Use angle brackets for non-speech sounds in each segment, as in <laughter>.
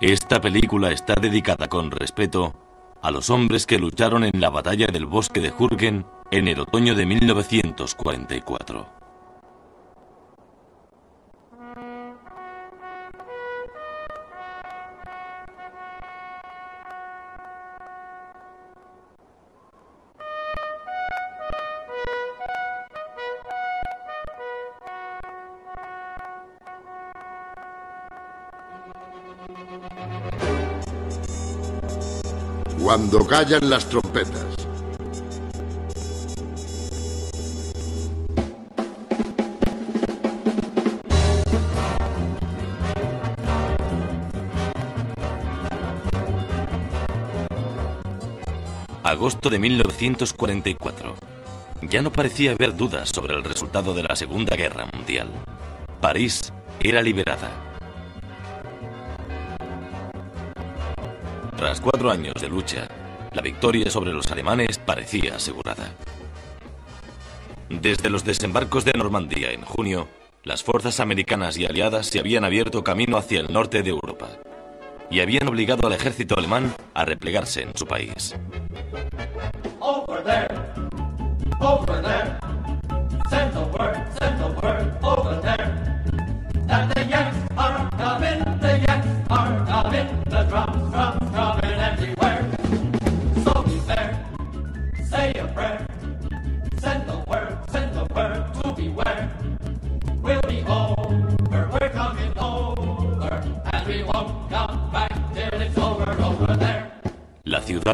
Esta película está dedicada con respeto a los hombres que lucharon en la batalla del bosque de Jürgen en el otoño de 1944. Cuando callan las trompetas. Agosto de 1944. Ya no parecía haber dudas sobre el resultado de la Segunda Guerra Mundial. París era liberada. Tras cuatro años de lucha, la victoria sobre los alemanes parecía asegurada. Desde los desembarcos de Normandía en junio, las fuerzas americanas y aliadas se habían abierto camino hacia el norte de Europa y habían obligado al ejército alemán a replegarse en su país.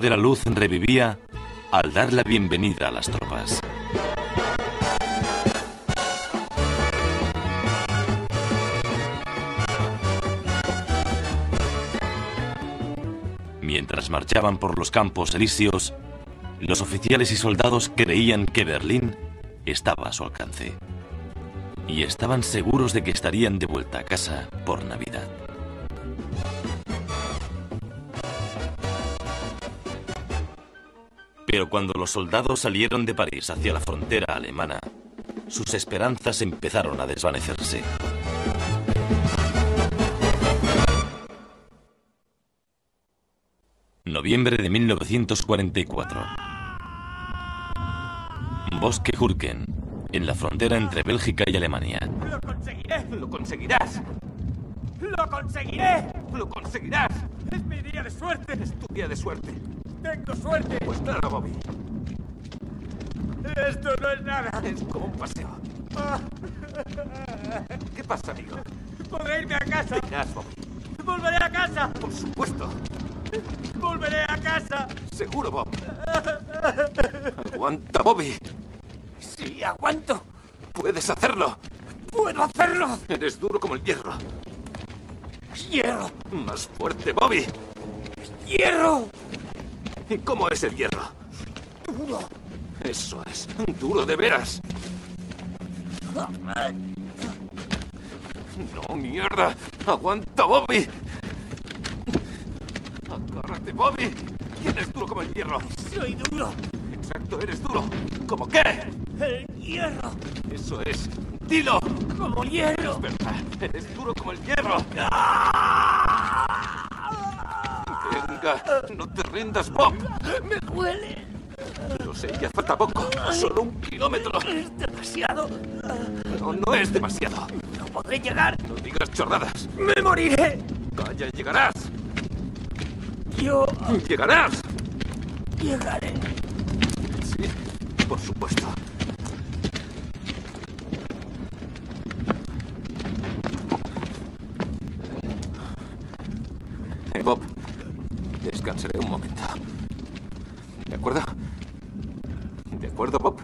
De la luz revivía al dar la bienvenida a las tropas. Mientras marchaban por los campos elíseos, los oficiales y soldados creían que Berlín estaba a su alcance. Y estaban seguros de que estarían de vuelta a casa por Navidad. Pero cuando los soldados salieron de París hacia la frontera alemana, sus esperanzas empezaron a desvanecerse. Noviembre de 1944. Bosque Jürgen, en la frontera entre Bélgica y Alemania. ¡Lo conseguiré! ¡Lo conseguirás! ¡Lo conseguiré! ¡Lo conseguirás! ¡Es mi día de suerte! ¡Es tu día de suerte! ¡Tengo suerte! Pues claro, Bobby. Esto no es nada. Es como un paseo. <laughs> ¿Qué pasa, amigo? Podré irme a casa. Irás, Bobby. Volveré a casa. Por supuesto. Volveré a casa. Seguro, Bob. Aguanta, Bobby. Sí, aguanto. Puedes hacerlo. Puedo hacerlo. Eres duro como el hierro. Hierro. Más fuerte, Bobby. Hierro. ¿Y cómo es el hierro? Duro. Eso es. Duro de veras. No, mierda. Aguanta, Bobby. Agárrate, Bobby. ¿Quién es duro como el hierro? Soy duro. Exacto, eres duro. ¿Cómo qué? El hierro. Eso es. Dilo. Como hierro. Es verdad. Eres duro como el hierro. Venga, no te rindas, Bob. Me duele. Lo sé, ya falta poco. Solo un kilómetro. Es demasiado. No, no es demasiado. No podré llegar. No digas chorradas. Me moriré. Calla, llegarás. Yo. Llegarás. Llegaré. Sí, por supuesto. Eh, Bob, descansaré un momento. ¿De acuerdo? ¿De acuerdo, Bob?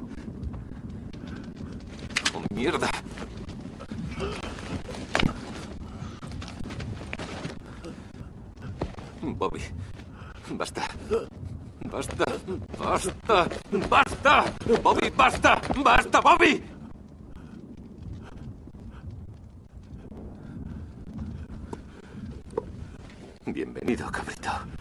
¡Oh, mierda! Bobby, basta. Basta, basta, basta. Bobby, basta, basta, Bobby. Bienvenido, cabrito.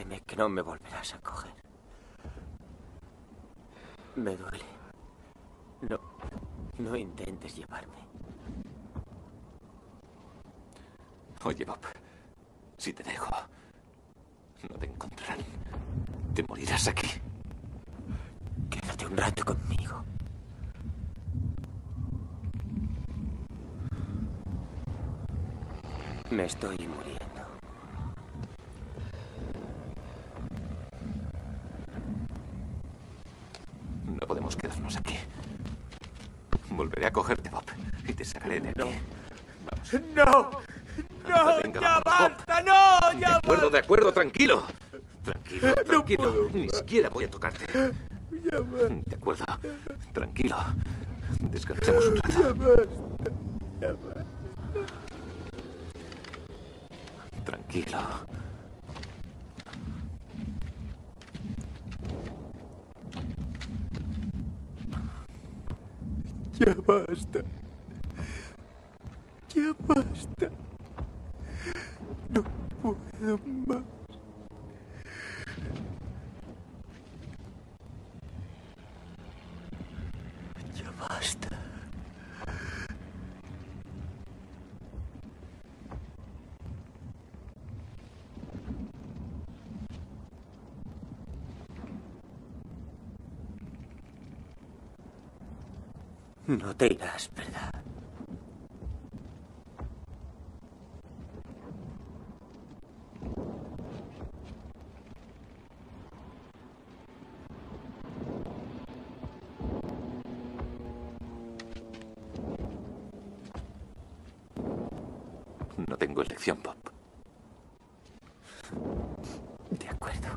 Prométeme que no me volverás a coger. Me duele. No, no intentes llevarme. Oye, Bob, si te dejo, no te encontrarán. Te morirás aquí. Quédate un rato conmigo. Me estoy muriendo. No podemos quedarnos aquí. Volveré a cogerte, Bob, sacaré de aquí. ¡No! ¡No! Venga, ¡Ya vamos, basta! ¡No! De ¡Ya acuerdo, de acuerdo, tranquilo. Tranquilo, tranquilo. Ni siquiera voy a tocarte. De acuerdo, tranquilo. Descansemos un rato. Tranquilo. Ya basta. Ya basta. No puedo más. Ya basta. No te irás, ¿verdad? No tengo elección, Bob. De acuerdo.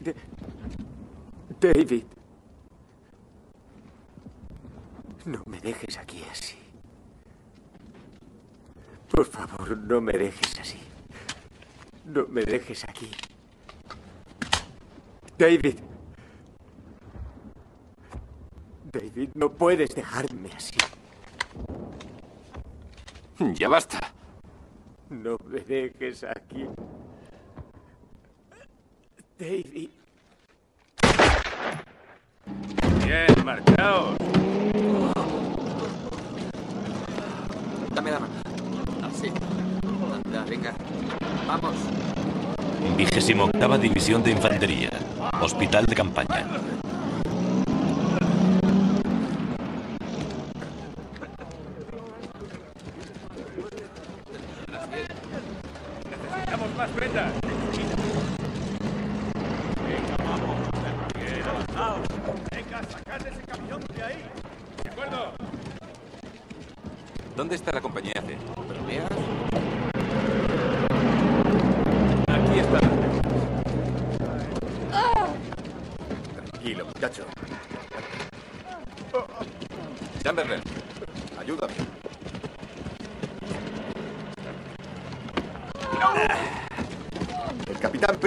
De- David. No me dejes aquí así. Por favor, no me dejes así. No me dejes aquí. David. David, no puedes dejarme así. Ya basta. No me dejes aquí. David. 38 División de Infantería, Hospital de Campaña.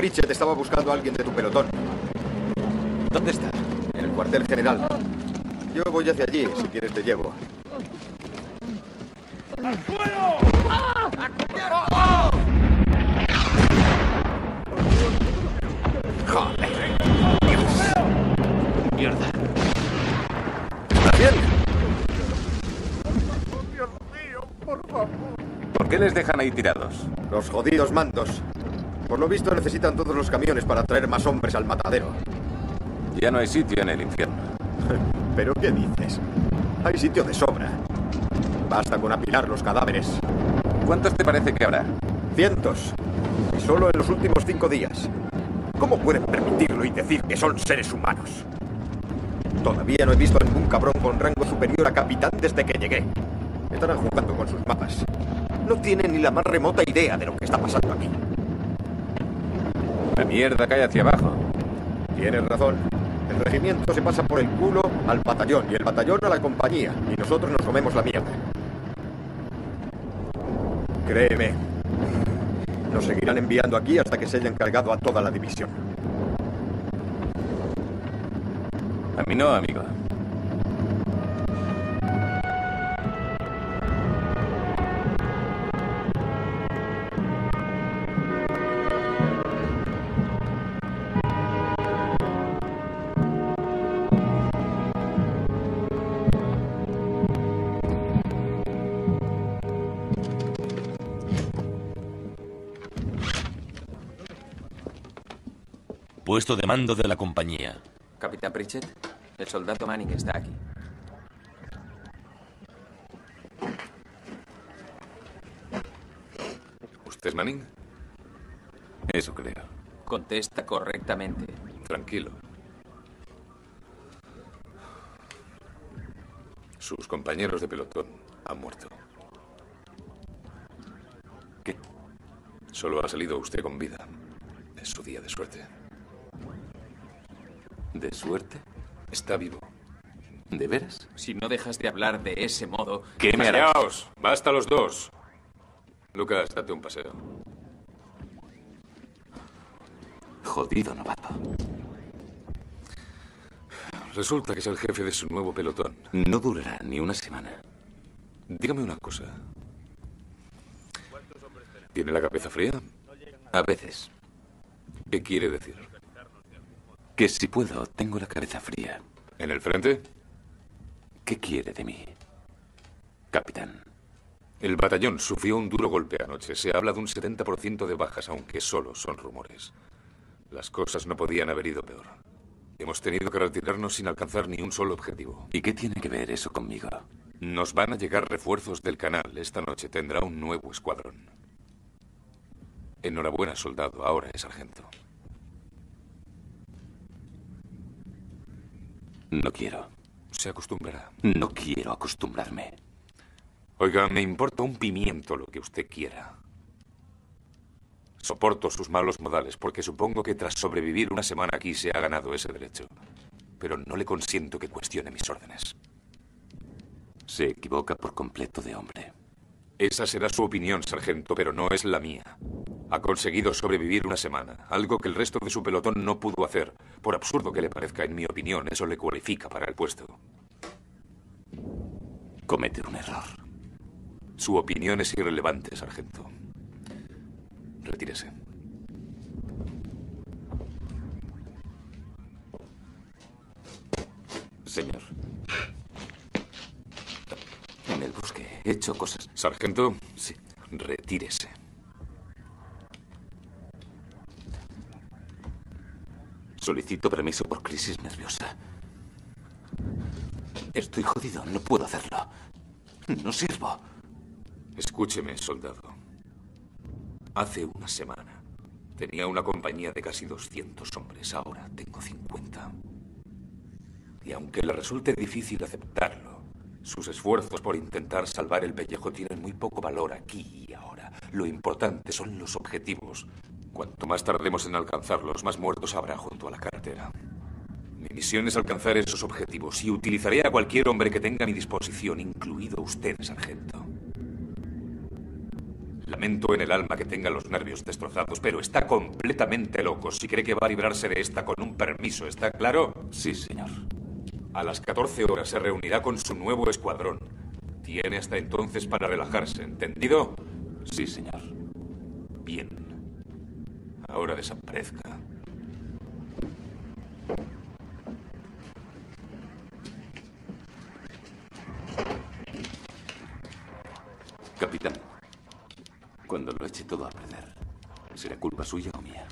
Pritchett estaba buscando a alguien de tu pelotón ¿Dónde está? en el cuartel general. Yo voy hacia allí, si quieres te llevo. Mierda. ¿Estás bien? ¿Por qué les dejan ahí tirados? Los jodidos mandos. Por lo visto necesitan todos los camiones para traer más hombres al matadero. Ya no hay sitio en el infierno. <laughs> ¿Pero qué dices? Hay sitio de sobra. Basta con apilar los cadáveres. ¿Cuántos te parece que habrá? Cientos. Y solo en los últimos cinco días. ¿Cómo pueden permitirlo y decir que son seres humanos? Todavía no he visto a ningún cabrón con rango superior a capitán desde que llegué. Estarán jugando con sus mapas. No tienen ni la más remota idea de lo que está pasando aquí. La mierda cae hacia abajo. Tienes razón. El regimiento se pasa por el culo al batallón y el batallón a la compañía. Y nosotros nos comemos la mierda. Créeme. Nos seguirán enviando aquí hasta que se hayan cargado a toda la división. A mí no, amigo. Puesto de mando de la compañía. Capitán Pritchett, el soldado Manning está aquí. ¿Usted es Manning? Eso creo. Contesta correctamente. Tranquilo. Sus compañeros de pelotón han muerto. ¿Qué? Solo ha salido usted con vida. Es su día de suerte. ¿De suerte? Está vivo. ¿De veras? Si no dejas de hablar de ese modo, ¿Qué me harás? Callaos. Basta los dos. Lucas, date un paseo. Jodido novato. Resulta que es el jefe de su nuevo pelotón. No durará ni una semana. Dígame una cosa. ¿Tiene la cabeza fría? A veces. ¿Qué quiere decir? Que si puedo, tengo la cabeza fría. ¿En el frente? ¿Qué quiere de mí? Capitán. El batallón sufrió un duro golpe anoche. Se habla de un 70% de bajas, aunque solo son rumores. Las cosas no podían haber ido peor. Hemos tenido que retirarnos sin alcanzar ni un solo objetivo. ¿Y qué tiene que ver eso conmigo? Nos van a llegar refuerzos del canal. Esta noche tendrá un nuevo escuadrón. Enhorabuena, soldado. Ahora es sargento. No quiero. Se acostumbrará. No quiero acostumbrarme. Oiga, me importa un pimiento lo que usted quiera. Soporto sus malos modales porque supongo que tras sobrevivir una semana aquí se ha ganado ese derecho. Pero no le consiento que cuestione mis órdenes. Se equivoca por completo de hombre. Esa será su opinión, sargento, pero no es la mía. Ha conseguido sobrevivir una semana, algo que el resto de su pelotón no pudo hacer. Por absurdo que le parezca, en mi opinión, eso le cualifica para el puesto. Comete un error. Su opinión es irrelevante, sargento. Retírese. Señor. En el bosque he hecho cosas. Sargento, Sí. retírese. Solicito permiso por crisis nerviosa. Estoy jodido, no puedo hacerlo. No sirvo. Escúcheme, soldado. Hace una semana tenía una compañía de casi 200 hombres. Ahora tengo 50. Y aunque le resulte difícil aceptarlo, sus esfuerzos por intentar salvar el pellejo tienen muy poco valor aquí y ahora. Lo importante son los objetivos. Cuanto más tardemos en alcanzarlos, más muertos habrá junto a la carretera. Mi misión es alcanzar esos objetivos y utilizaré a cualquier hombre que tenga a mi disposición, incluido usted, sargento. Lamento en el alma que tenga los nervios destrozados, pero está completamente loco si cree que va a librarse de esta con un permiso, ¿está claro? Sí, señor. A las 14 horas se reunirá con su nuevo escuadrón. Tiene hasta entonces para relajarse, ¿entendido? Sí, señor. Bien. Ahora desaparezca. Capitán, cuando lo eche todo a perder, ¿será culpa suya o mía?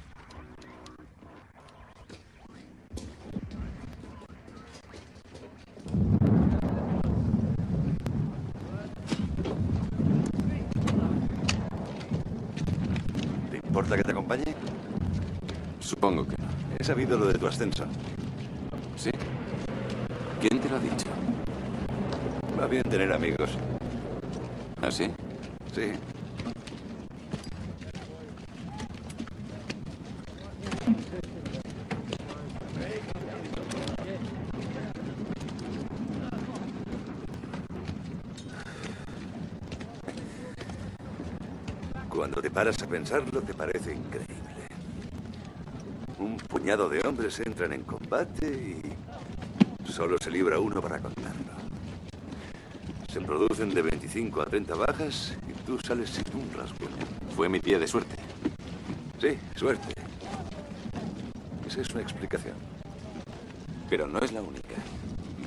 Importa que te acompañe? Supongo que no. He sabido lo de tu ascenso. ¿Sí? ¿Quién te lo ha dicho? Va bien tener amigos. ¿Ah, sí? Sí. Cuando te paras a pensarlo, te parece increíble. Un puñado de hombres entran en combate y solo se libra uno para contarlo. Se producen de 25 a 30 bajas y tú sales sin un rasguño. Fue mi día de suerte. Sí, suerte. Esa es una explicación. Pero no es la única.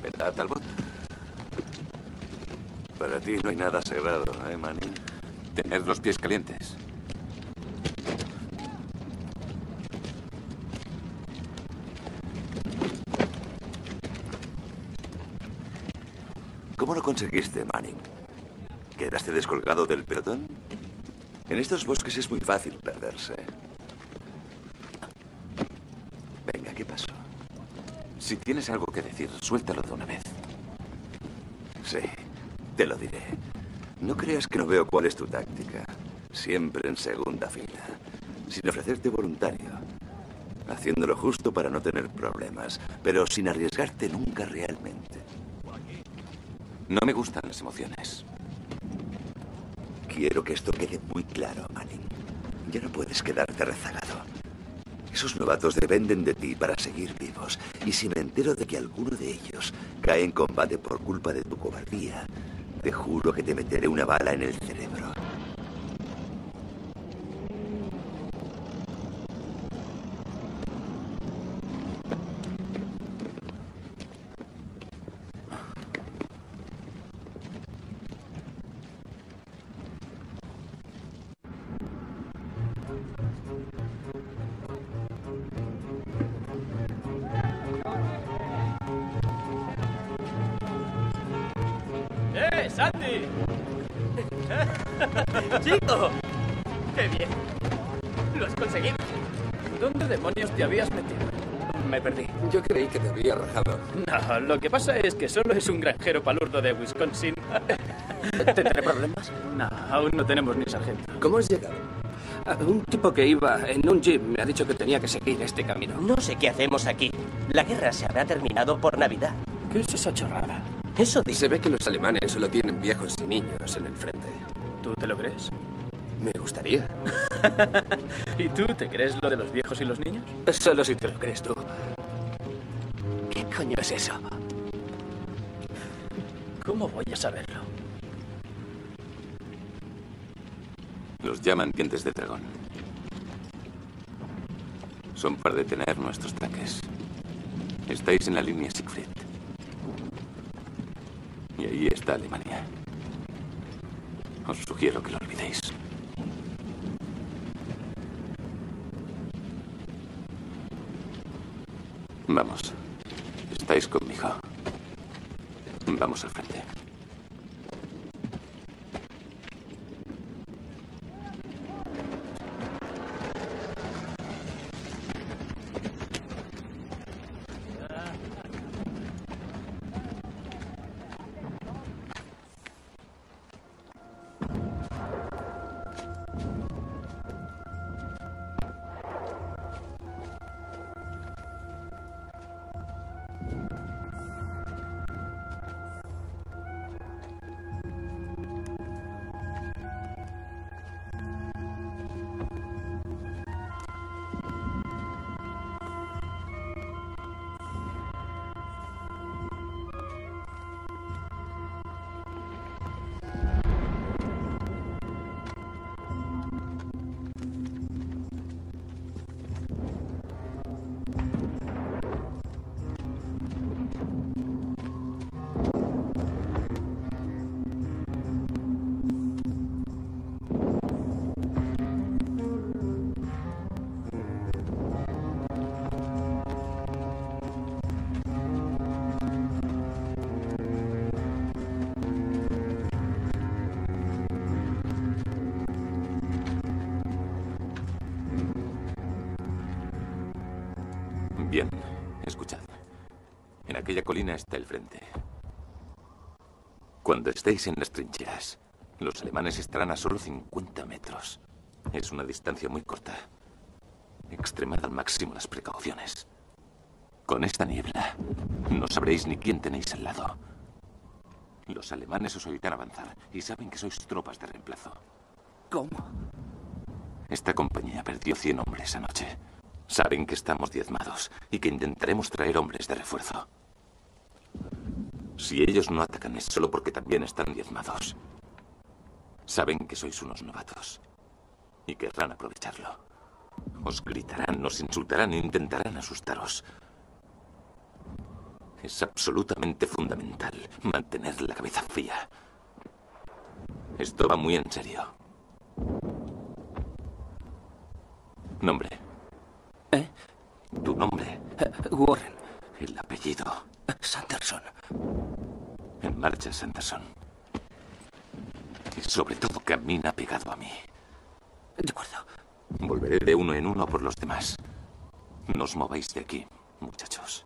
¿Verdad, Talbot? Para ti no hay nada sagrado, ¿eh, Manning? Tener los pies calientes. ¿Cómo lo conseguiste, Manning? ¿Quedaste descolgado del pelotón? En estos bosques es muy fácil perderse. Venga, ¿qué pasó? Si tienes algo que decir, suéltalo de una vez. Sí, te lo diré. No creas que no veo cuál es tu táctica. Siempre en segunda fila, sin ofrecerte voluntario. Haciendo lo justo para no tener problemas, pero sin arriesgarte nunca realmente. No me gustan las emociones. Quiero que esto quede muy claro, Manning. Ya no puedes quedarte rezagado. Esos novatos dependen de ti para seguir vivos. Y si me entero de que alguno de ellos cae en combate por culpa de tu cobardía, te juro que te meteré una bala en el cerebro. Que pasa es que solo es un granjero palurdo de Wisconsin. <laughs> ¿Tendré problemas? No, aún no tenemos ni sargento. ¿Cómo has llegado? Ah, Un tipo que iba en un jeep me ha dicho que tenía que seguir este camino. No sé qué hacemos aquí. La guerra se habrá terminado por Navidad. ¿Qué es esa chorrada? Eso dice. Se ve que los alemanes solo tienen viejos y niños en el frente. ¿Tú te lo crees? Me gustaría. <laughs> ¿Y tú te crees lo de los viejos y los niños? Solo si te lo crees tú. ¿Qué coño es eso? ¿Cómo voy a saberlo? Los llaman dientes de dragón. Son para detener nuestros tanques. Estáis en la línea Siegfried. Y ahí está Alemania. Os sugiero que lo olvidéis. Vamos. Estáis conmigo. Vamos al frente. Aquella colina está el frente. Cuando estéis en las trincheras, los alemanes estarán a solo 50 metros. Es una distancia muy corta. Extremad al máximo las precauciones. Con esta niebla, no sabréis ni quién tenéis al lado. Los alemanes os oirán avanzar y saben que sois tropas de reemplazo. ¿Cómo? Esta compañía perdió 100 hombres anoche. Saben que estamos diezmados y que intentaremos traer hombres de refuerzo. Si ellos no atacan es solo porque también están diezmados. Saben que sois unos novatos y querrán aprovecharlo. Os gritarán, os insultarán e intentarán asustaros. Es absolutamente fundamental mantener la cabeza fría. Esto va muy en serio. Nombre. ¿Eh? Tu nombre. Warren. El apellido. Sanderson. En marcha, Sanderson. Y sobre todo camina pegado a mí. De acuerdo. Volveré de uno en uno por los demás. No os mováis de aquí, muchachos.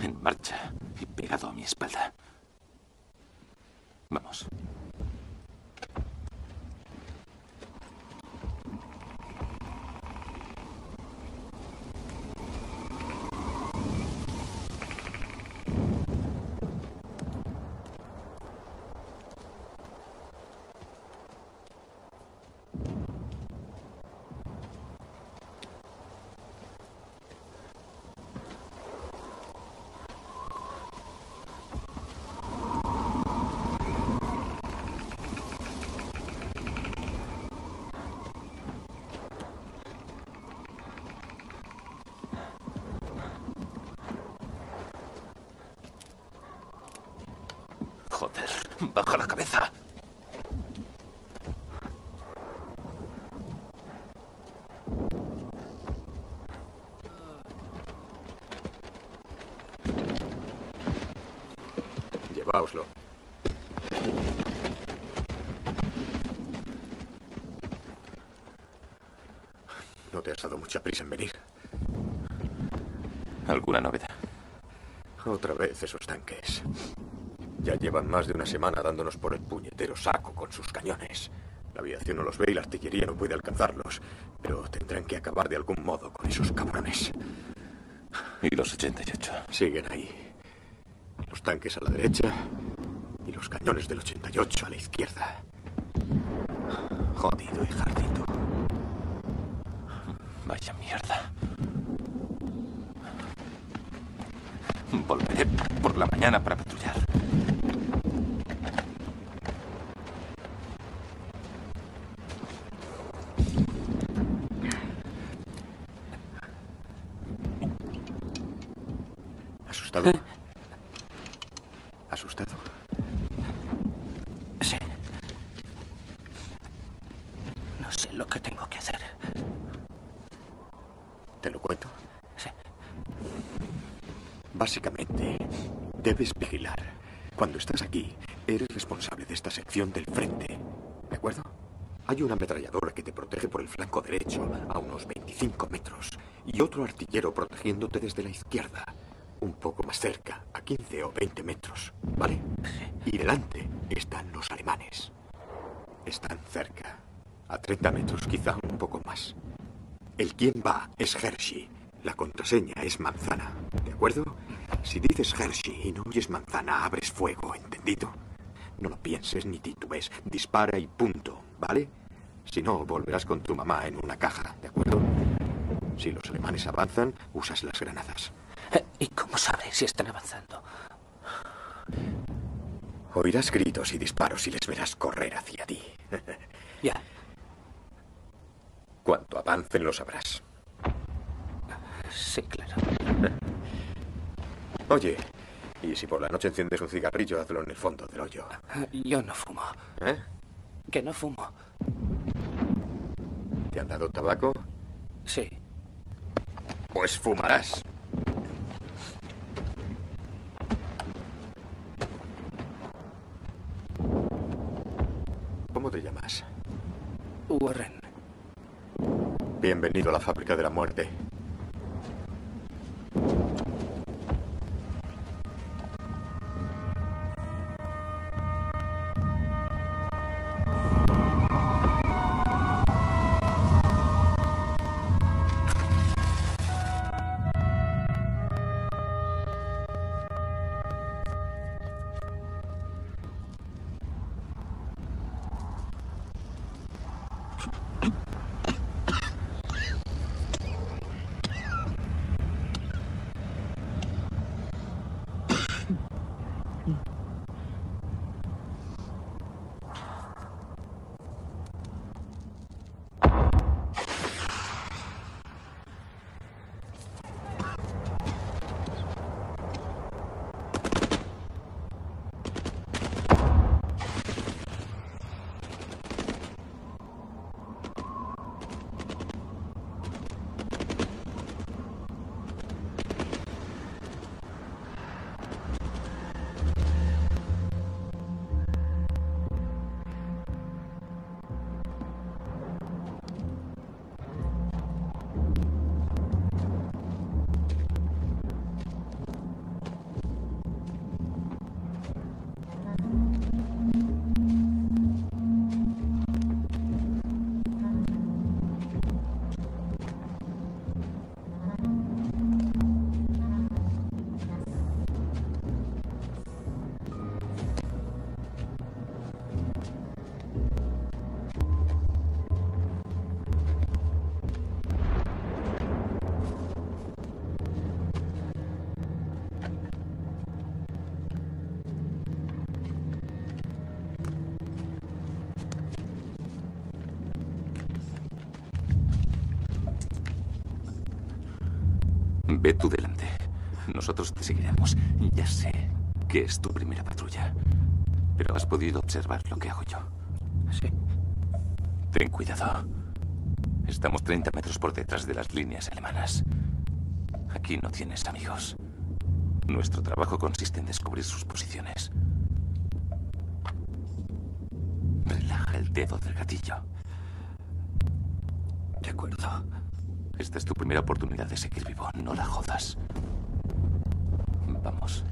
En marcha y pegado a mi espalda. Vamos. Joder, baja la cabeza. Lleváoslo. No te has dado mucha prisa en venir. ¿Alguna novedad? Otra vez esos tanques. Ya llevan más de una semana dándonos por el puñetero saco con sus cañones. La aviación no los ve y la artillería no puede alcanzarlos. Pero tendrán que acabar de algún modo con esos cabrones. ¿Y los 88? Siguen ahí. Los tanques a la derecha y los cañones del 88 a la izquierda. Jodido ejército. Vaya mierda. Volveré por la mañana para patrullar. ¿Asustado? ¿Asustado? Sí. No sé lo que tengo que hacer. ¿Te lo cuento? Sí. Básicamente, debes vigilar. Cuando estás aquí, eres responsable de esta sección del frente. ¿De acuerdo? Hay una ametralladora que te protege por el flanco derecho a unos 25 metros y otro artillero protegiéndote desde la izquierda, un poco más cerca, a 15 o 20 metros. ¿Vale? Y delante están los alemanes. Están cerca, a 30 metros, quizá un poco más. El quien va es Hershey. La contraseña es manzana, ¿de acuerdo? Si dices Hershey y no oyes manzana, abres fuego, ¿entendido? No lo pienses ni titubes, dispara y punto, ¿vale? Si no, volverás con tu mamá en una caja, ¿de acuerdo? Si los alemanes avanzan, usas las granadas. ¿Y cómo sabes si están avanzando? Oirás gritos y disparos y les verás correr hacia ti. <laughs> Ya. Cuando avancen lo sabrás. Sí, claro. Oye, y si por la noche enciendes un cigarrillo, hazlo en el fondo del hoyo. Yo no fumo. ¿Eh? Que no fumo. ¿Te han dado tabaco? Sí. Pues fumarás. ¿Cómo te llamas? Warren. Bienvenido a la fábrica de la muerte. Podido observar lo que hago yo. Sí. Ten cuidado. Estamos 30 metros por detrás de las líneas alemanas. Aquí no tienes amigos. Nuestro trabajo consiste en descubrir sus posiciones. Relaja el dedo del gatillo. De acuerdo. Esta es tu primera oportunidad de seguir vivo. No la jodas. Vamos.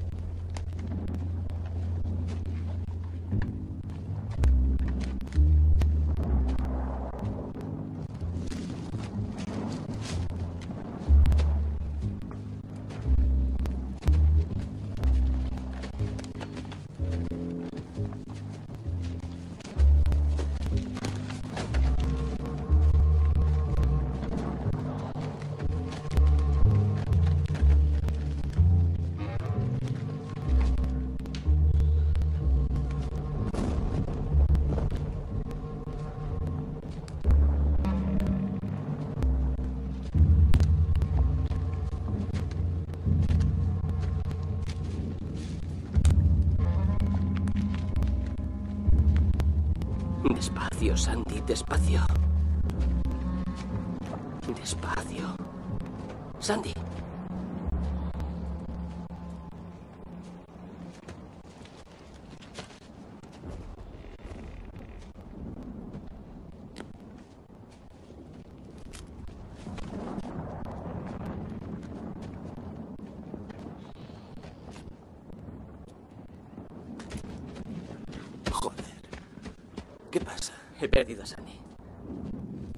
Perdido a Sandy.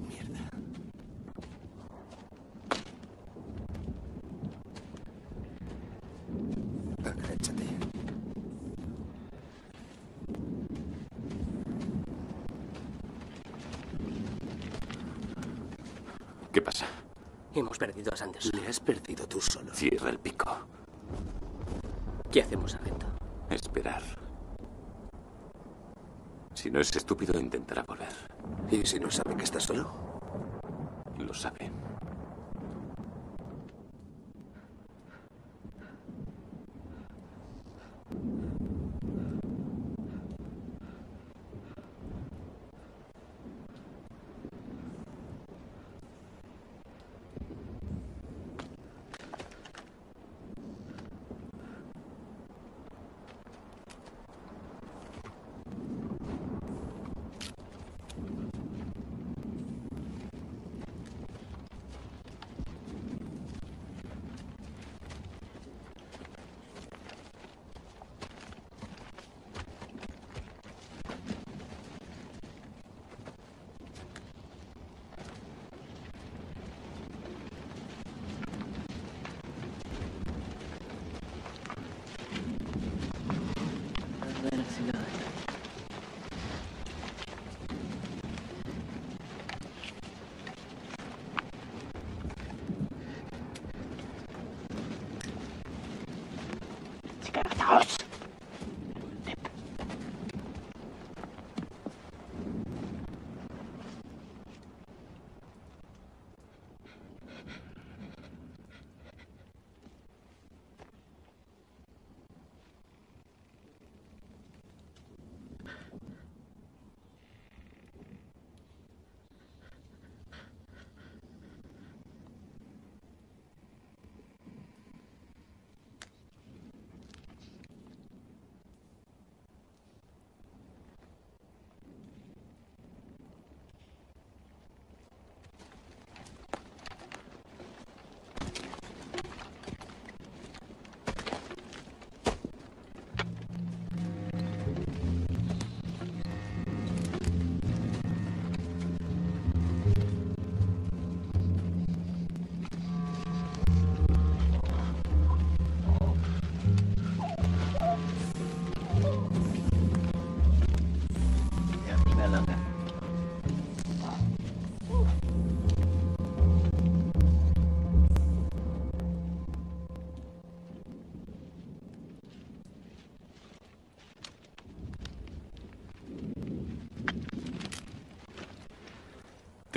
Mierda. Agáchate. ¿Qué pasa? Hemos perdido a Sanderson. Le has perdido tú solo. Cierra el pico. ¿Qué hacemos, sargento? Esperar. Si no es estúpido, intentará. ¿Y si no sabe que estás solo? Lo sabe.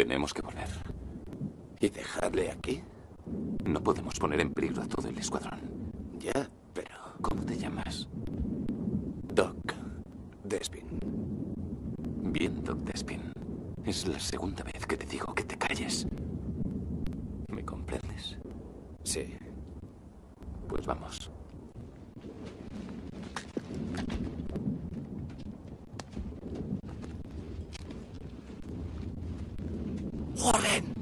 Tenemos que volver. ¿Y dejarle aquí? No podemos poner en peligro a todo el escuadrón. Ya, pero... ¿Cómo te llamas? Doc Despin. Bien, Doc Despin. Es la segunda vez que te digo que te calles. ¿Me comprendes? Sí. Pues vamos. ¡Warren!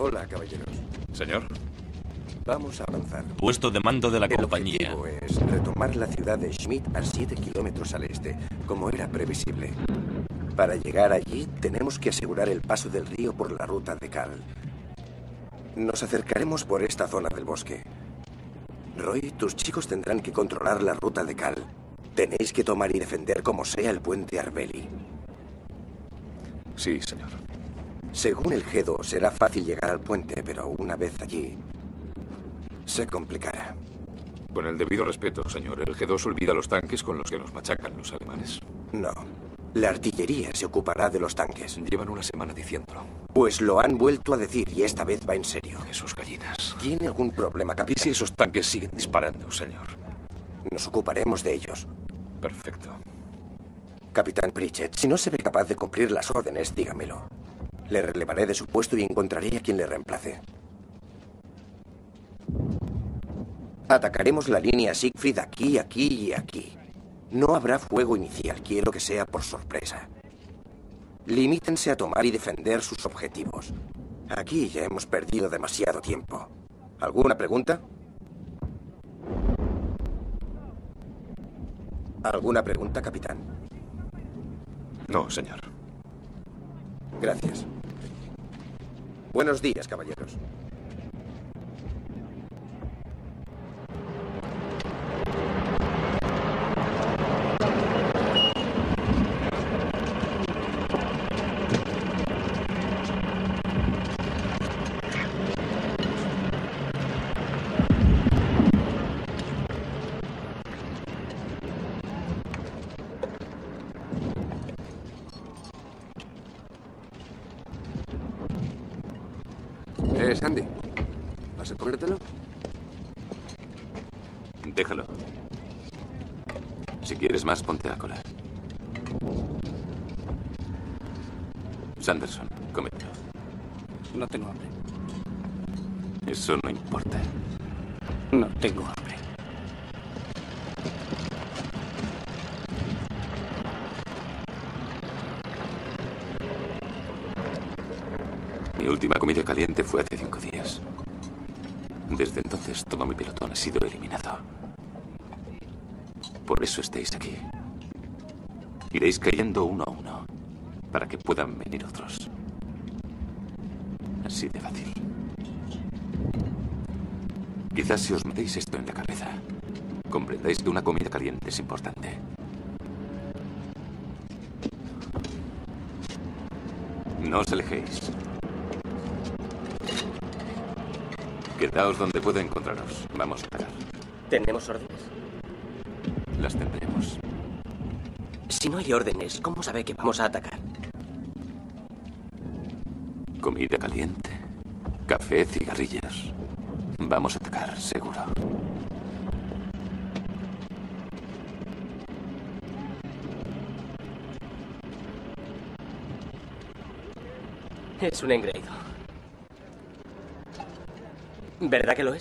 Hola, caballeros. Señor. Vamos a avanzar. Puesto de mando de la El compañía. objetivo es retomar la ciudad de Schmidt a 7 kilómetros al este, como era previsible. Para llegar allí, tenemos que asegurar el paso del río por la ruta de Cal. Nos acercaremos por esta zona del bosque. Roy, tus chicos tendrán que controlar la ruta de Cal. Tenéis que tomar y defender como sea el puente Arbeli. Sí, señor. Según el G2, será fácil llegar al puente, pero una vez allí, se complicará. Con el debido respeto, señor, el G2 olvida los tanques con los que nos machacan los alemanes. No. La artillería se ocupará de los tanques. Llevan una semana diciéndolo. Pues lo han vuelto a decir y esta vez va en serio. Esos gallinas. ¿Tiene algún problema, ¿Y capitán? si esos tanques siguen disparando, señor? Nos ocuparemos de ellos. Perfecto. Capitán Pritchett, si no se ve capaz de cumplir las órdenes, dígamelo. Le relevaré de su puesto y encontraré a quien le reemplace. Atacaremos la línea Siegfried aquí, aquí y aquí. No habrá fuego inicial, quiero que sea por sorpresa. Limítense a tomar y defender sus objetivos. Aquí ya hemos perdido demasiado tiempo. ¿Alguna pregunta? ¿Alguna pregunta, capitán? No, señor. Gracias. Buenos días, caballeros. Eh, Sandy. ¿Vas a ponértelo? Déjalo. Si quieres más, ponte a cola. Sanderson, cómetelo. No tengo hambre. Eso no importa. No tengo hambre. Mi última comida caliente fue hace cinco días. Desde entonces todo mi pelotón ha sido eliminado. Por eso estáis aquí. Iréis cayendo uno a uno, para que puedan venir otros. Así de fácil. Quizás si os metéis esto en la cabeza, comprendáis que una comida caliente es importante. No os alejéis. Quedaos donde pueda encontraros. Vamos a atacar. ¿Tenemos órdenes? Si no hay órdenes, ¿cómo sabe que vamos a atacar? Comida caliente, café, cigarrillos. Vamos a atacar, seguro. Es un engreído. ¿Verdad que lo?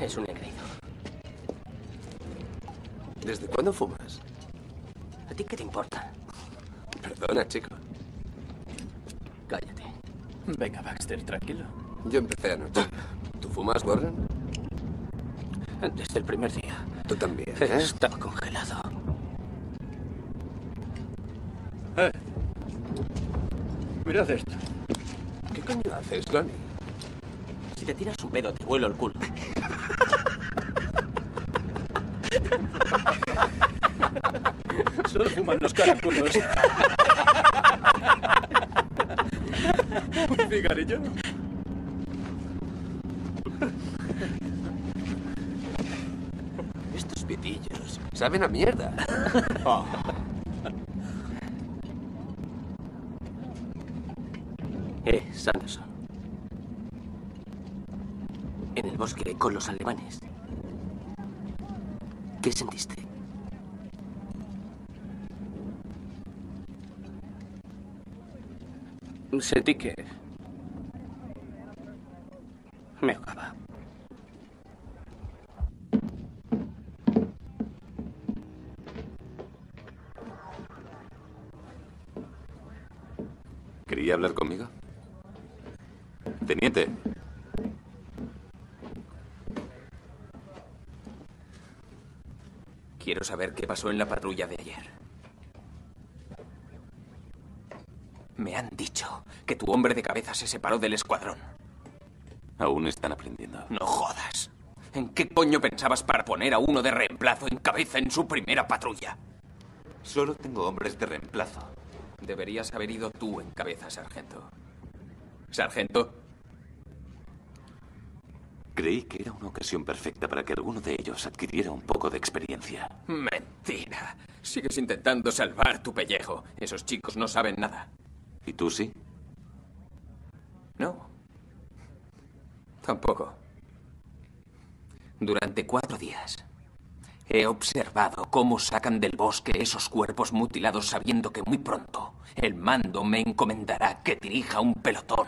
Es un engreído. ¿Desde cuándo fumas? ¿A ti qué te importa? Perdona, chico. Cállate. Venga, Baxter, tranquilo. Yo empecé anoche. Tú ¿Fumas, Warren? Desde el primer día. Tú también. ¿eh? Estaba congelado. Eh. Mirad esto. ¿Qué coño haces, Lonnie? Si te tiras un pedo, te vuelo el culo. Solo fuman los caraculos. ¿Un <laughs> cigarrillo? Estos pitillos saben a mierda. Oh. <laughs> Eh, Sanderson. En el bosque con los alemanes. ¿Qué sentiste? Sentí que... Me ahogaba. ¿Quería hablar conmigo? Teniente. Quiero saber qué pasó en la patrulla de ayer. Me han dicho que tu hombre de cabeza se separó del escuadrón. Aún están aprendiendo. No jodas. ¿En qué coño pensabas para poner a uno de reemplazo en cabeza en su primera patrulla? Solo tengo hombres de reemplazo. Deberías haber ido tú en cabeza, sargento. ¿Sargento? Creí que era una ocasión perfecta para que alguno de ellos adquiriera un poco de experiencia. Mentira. Sigues intentando salvar tu pellejo. Esos chicos no saben nada. ¿Y tú sí? No. Tampoco. Durante cuatro días he observado cómo sacan del bosque esos cuerpos mutilados sabiendo que muy pronto el mando me encomendará que dirija un pelotón.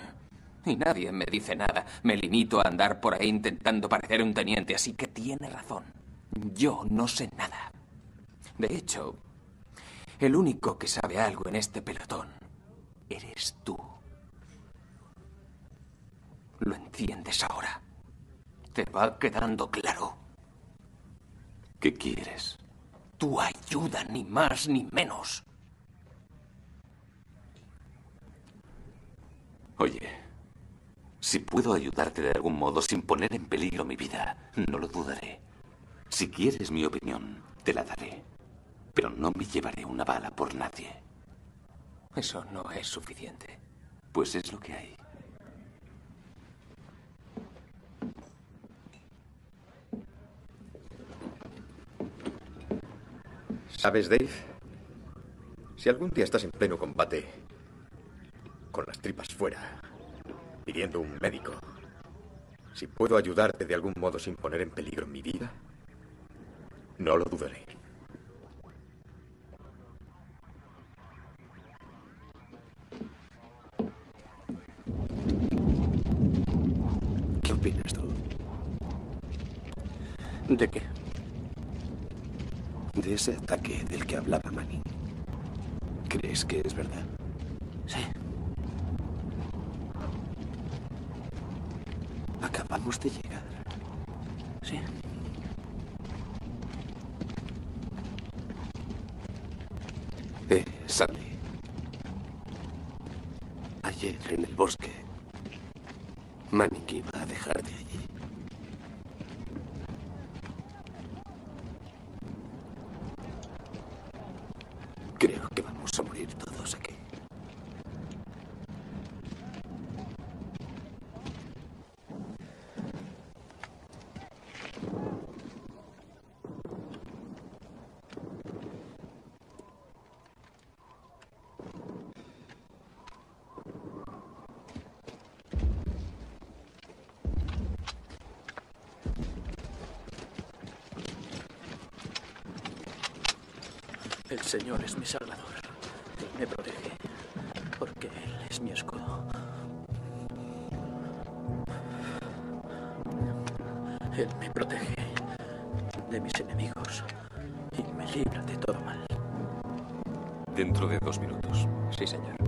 Y nadie me dice nada. Me limito a andar por ahí intentando parecer un teniente, así que tiene razón. Yo no sé nada. De hecho, el único que sabe algo en este pelotón eres tú. ¿Lo entiendes ahora? ¿Te va quedando claro? ¿Qué quieres? Tu ayuda, ni más ni menos. Oye, si puedo ayudarte de algún modo sin poner en peligro mi vida, no lo dudaré. Si quieres mi opinión, te la daré. Pero no me llevaré una bala por nadie. Eso no es suficiente. Pues es lo que hay. ¿Sabes, Dave? Si algún día estás en pleno combate, con las tripas fuera, pidiendo un médico, si puedo ayudarte de algún modo sin poner en peligro mi vida, no lo dudaré. ¿Qué opinas tú? ¿De qué? De ese ataque del que hablaba Manning. ¿Crees que es verdad? Sí. Acabamos de llegar. Sí. Eh, Sandy. Ayer en el bosque, Manning iba a dejarte allí. Creo que vamos a morir todos aquí. El Señor es mi salvador. Él me protege. Porque Él es mi escudo. Él me protege de mis enemigos y me libra de todo mal. Dentro de dos minutos. Sí, señor.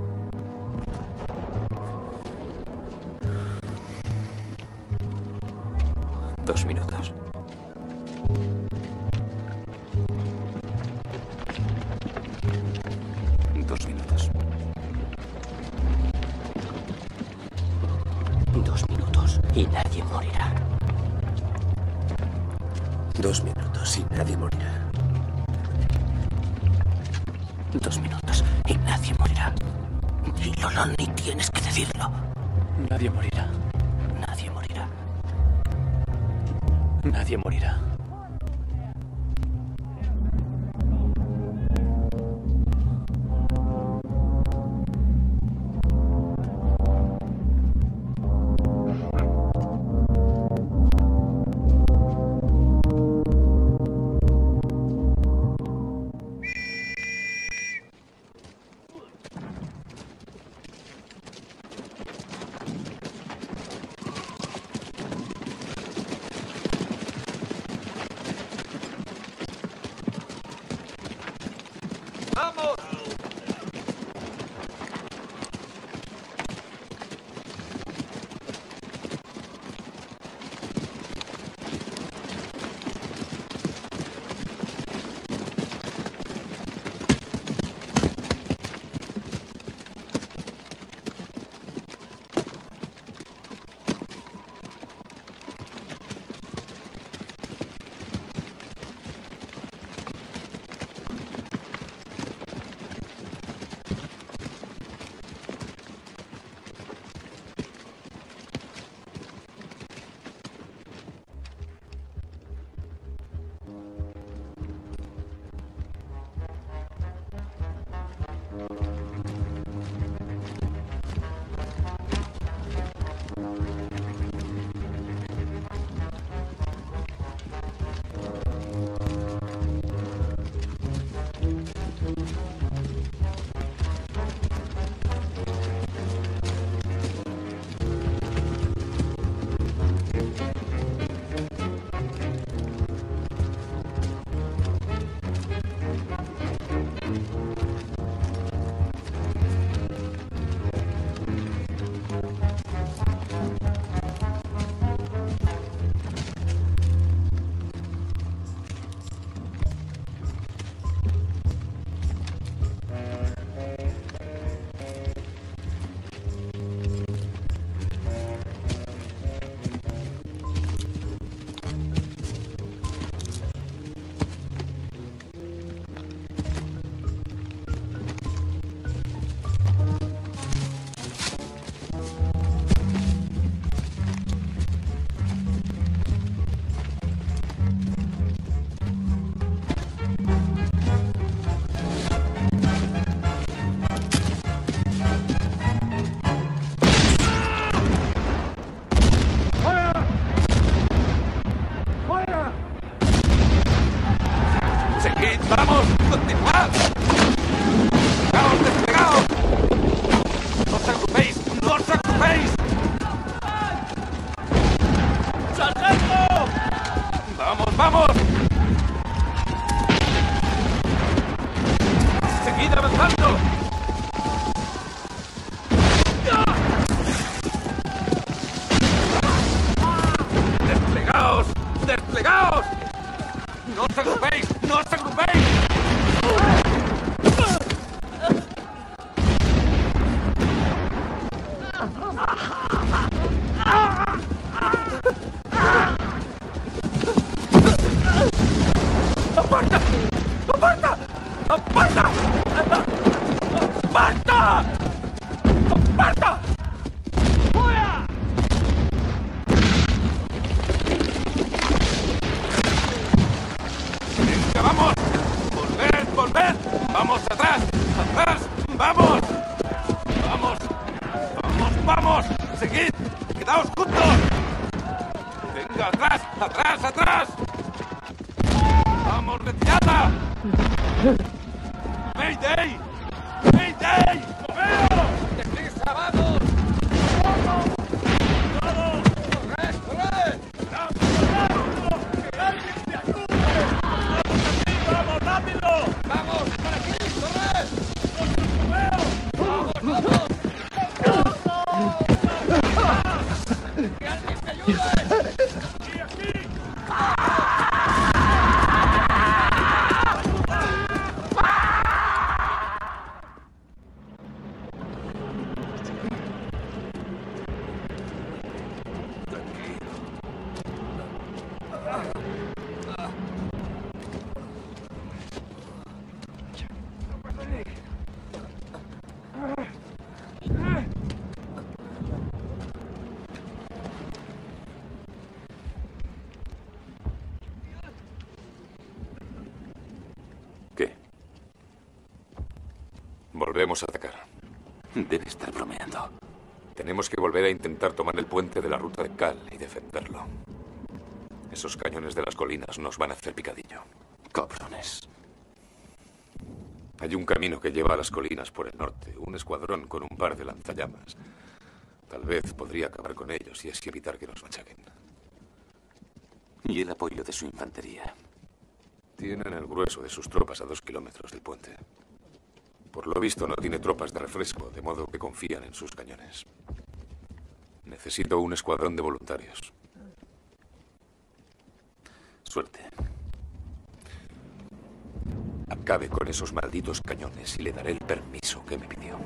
Tenemos que volver a intentar tomar el puente de la ruta de Cal y defenderlo. Esos cañones de las colinas nos van a hacer picadillo. Cabrones. Hay un camino que lleva a las colinas por el norte, un escuadrón con un par de lanzallamas. Tal vez podría acabar con ellos y así evitar que nos machaquen. ¿Y el apoyo de su infantería? Tienen el grueso de sus tropas a dos kilómetros del puente. Por lo visto no tiene tropas de refresco, de modo que confían en sus cañones. Necesito un escuadrón de voluntarios. Suerte. Acabe con esos malditos cañones y le daré el permiso que me pidió.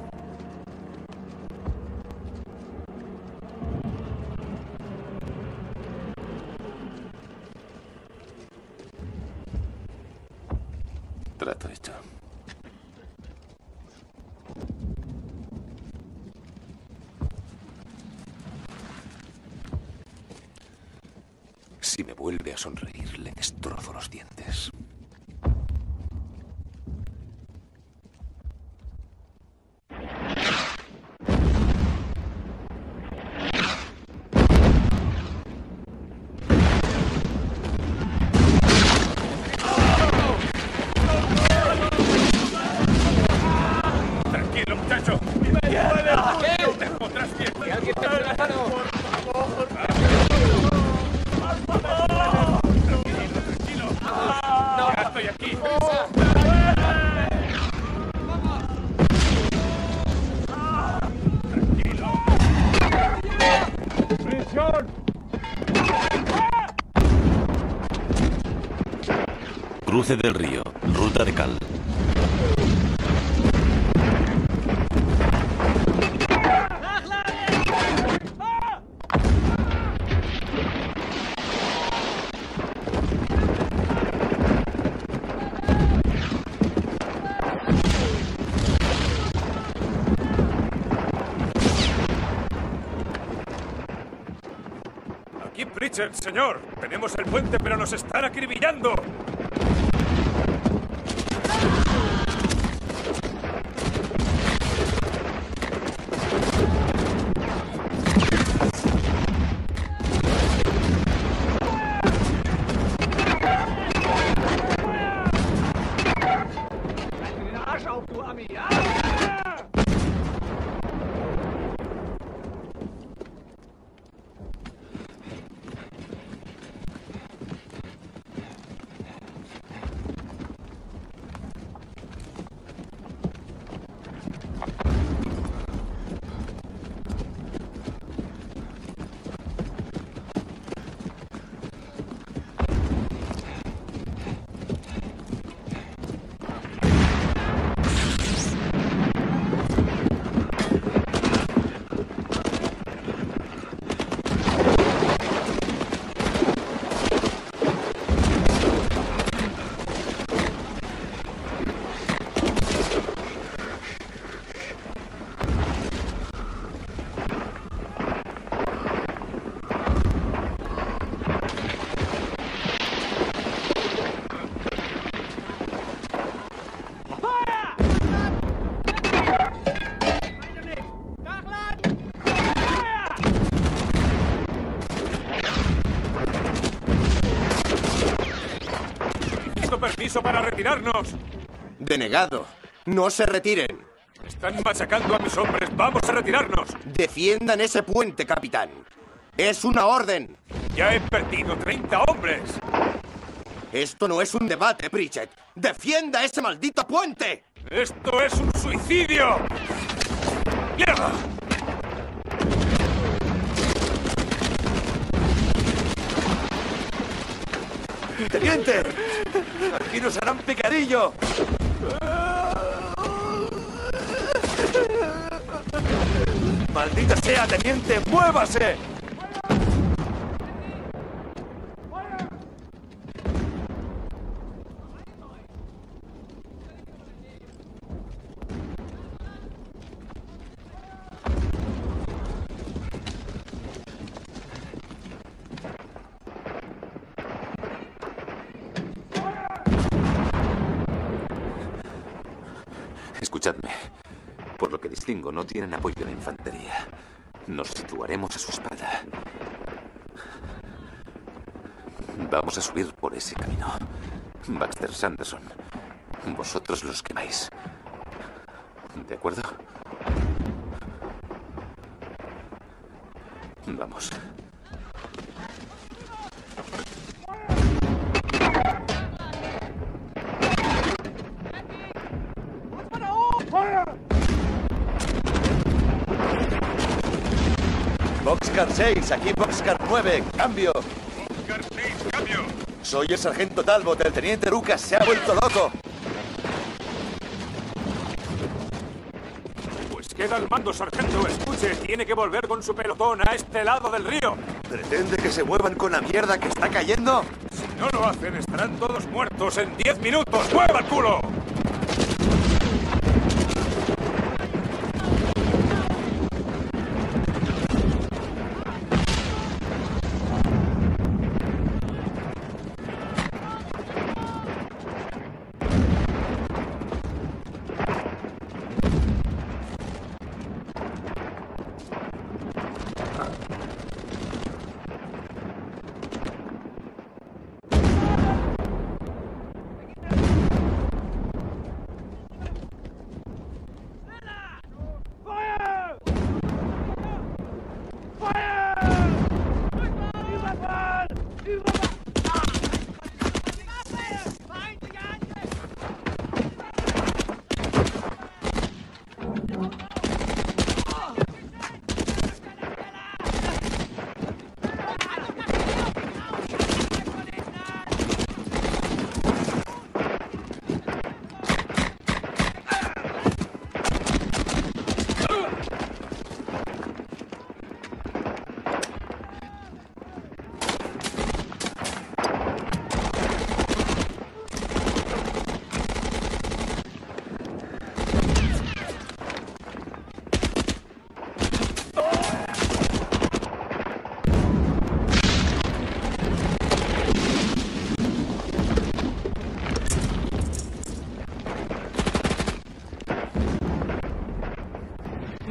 Trato hecho. Si me vuelve a sonreír, le destrozo los dientes. Del río, ruta de Cal. Aquí Pritchard, señor. Tenemos el puente, pero nos están acribillando. Necesito permiso para retirarnos. Denegado. No se retiren. Están machacando a mis hombres. Vamos a retirarnos. Defiendan ese puente, capitán. Es una orden. Ya he perdido 30 hombres. Esto no es un debate, Pritchett. ¡Defienda ese maldito puente! ¡Esto es un suicidio! ¡Mierda! ¡Teniente! ¡Aquí nos harán picadillo! ¡Maldita sea, teniente! ¡Muévase! Por lo que distingo, no tienen apoyo de infantería. Nos situaremos a su espalda. Vamos a subir por ese camino. Baxter Sanderson, vosotros los quemáis. ¿De acuerdo? Vamos. 6, aquí Boxcar 9, cambio. Boxcar 6, cambio. Soy el sargento Talbot, el teniente Lucas se ha vuelto loco. Pues queda el mando, sargento. Escuche, tiene que volver con su pelotón a este lado del río. ¿Pretende que se muevan con la mierda que está cayendo? Si no lo hacen, estarán todos muertos en 10 minutos. ¡Mueva el culo!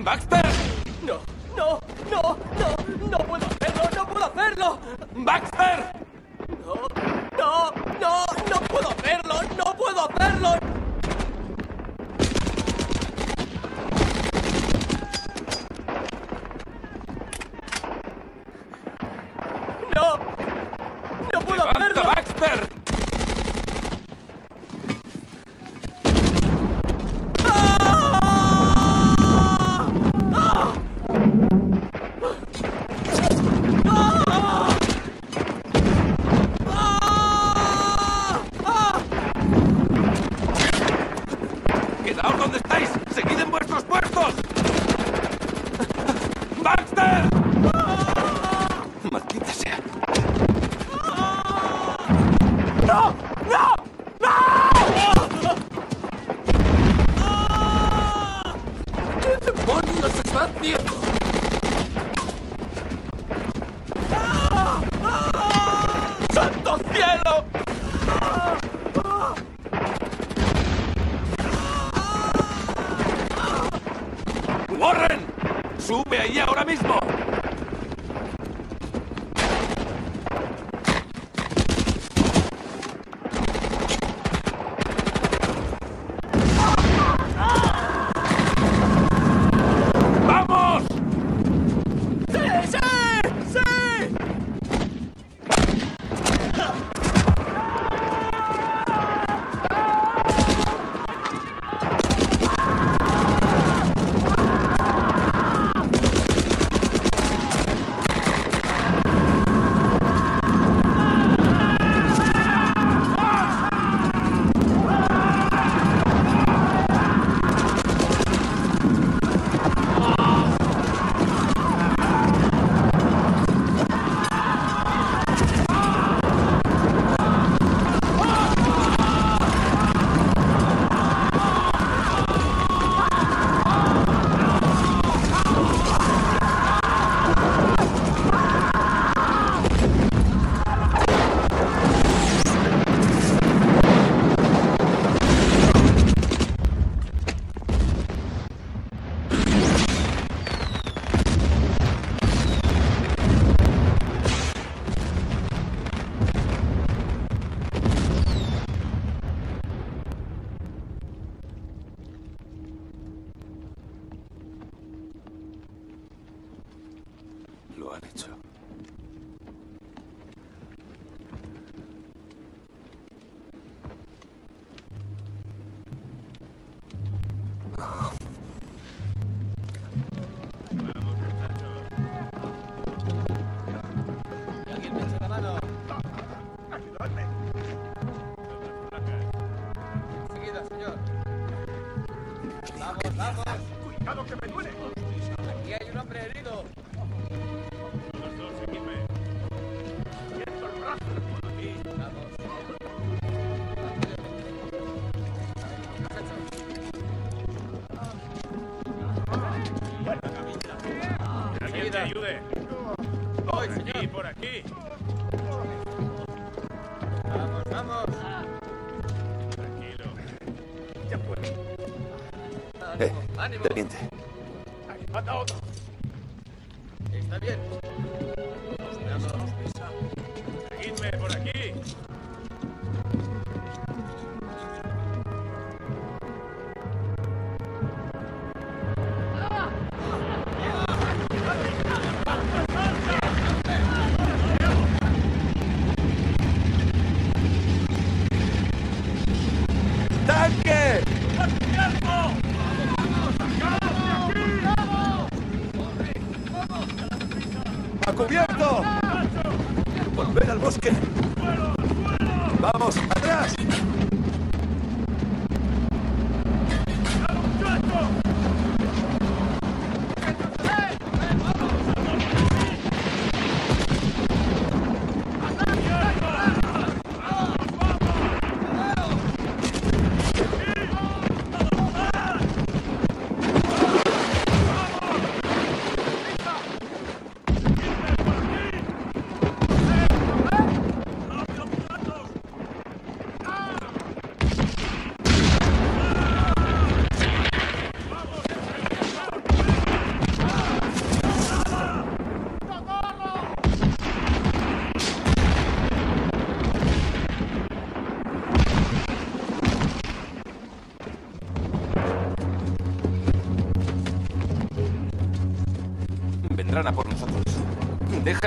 ¡Baxter! No, no, no, no, puedo hacerlo, no puedo hacerlo. ¡Baxter! No, no, no, no puedo hacerlo, no puedo hacerlo. Ánimo.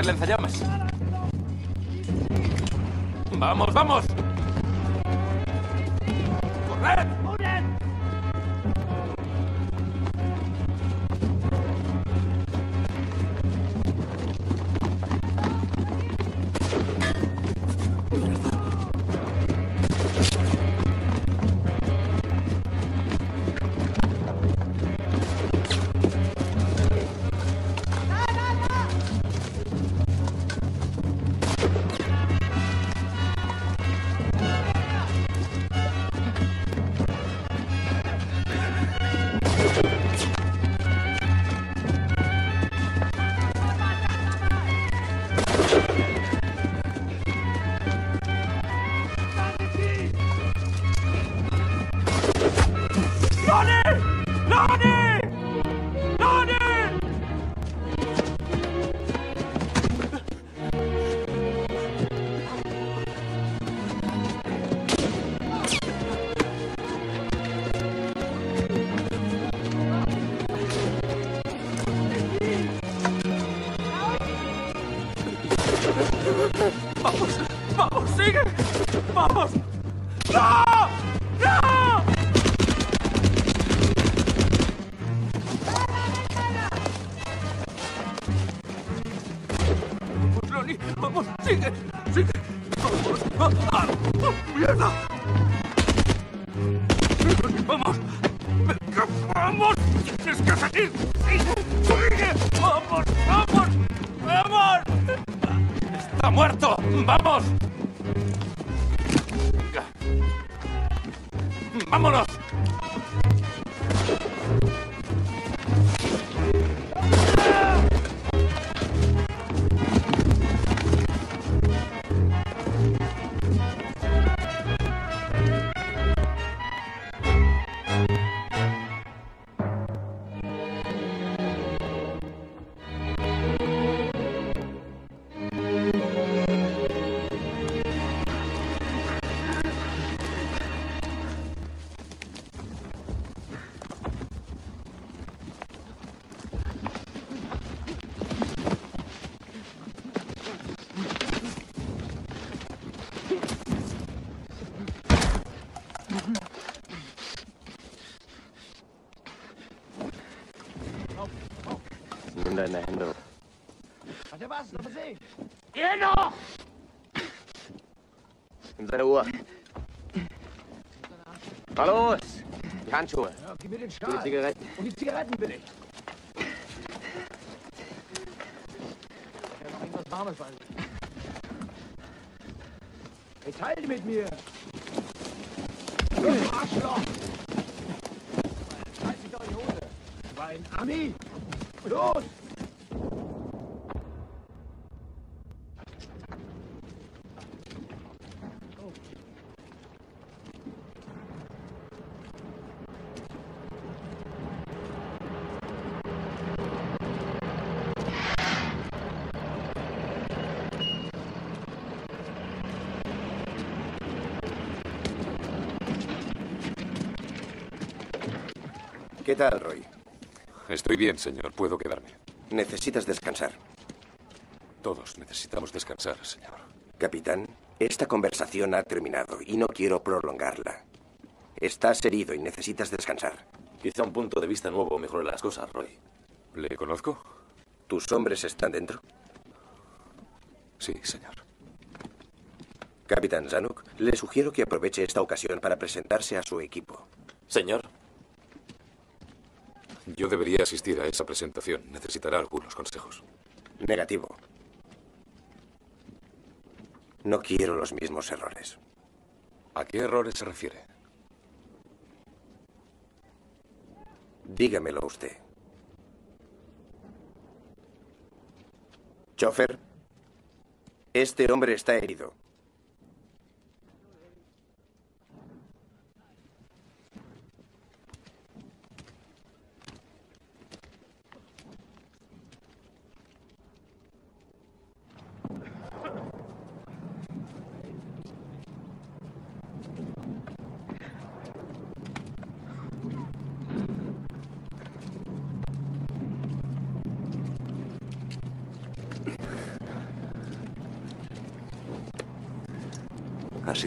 Lanzallamas. ¡Vamos, vamos! Handschuhe. Ja, gib mir den Die Stahl. Zigaretten. Und die Zigaretten will ich. Ja, noch irgendwas Warmes bei. Hey, teil die mit mir. Du Arschloch! Scheiß dich doch in die Hose. Du war ein Ami. Los! Estoy bien, señor. Puedo quedarme. Necesitas descansar. Todos necesitamos descansar, señor. Capitán, esta conversación ha terminado y no quiero prolongarla. Estás herido y necesitas descansar. Quizá un punto de vista nuevo mejore las cosas, Roy. ¿Le conozco? ¿Tus hombres están dentro? Sí, señor. Capitán Zanuk, le sugiero que aproveche esta ocasión para presentarse a su equipo. Señor. Yo debería asistir a esa presentación. Necesitará algunos consejos. Negativo. No quiero los mismos errores. ¿A qué errores se refiere? Dígamelo usted. Chofer, este hombre está herido.